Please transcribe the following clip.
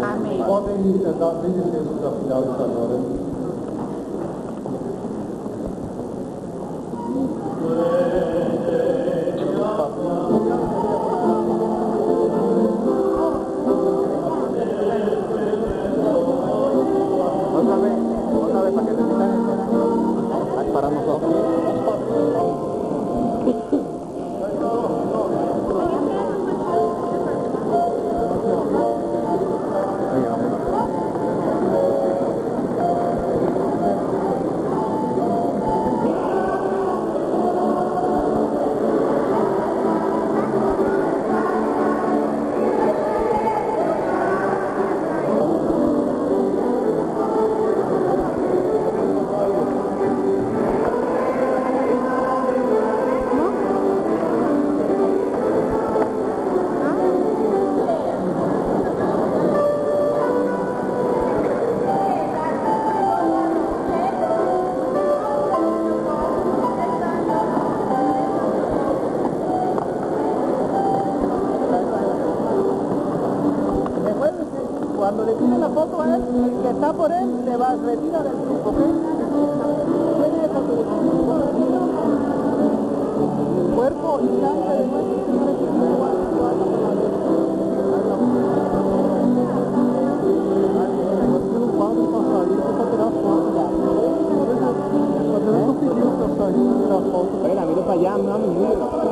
Amém. Podem dar bem-vindos à. La foto a él, el que está por él se va, retira del grupo, ¿ok? Tiene esa Cuerpo y sangre de nuestro Señor mira para allá, mami, mira.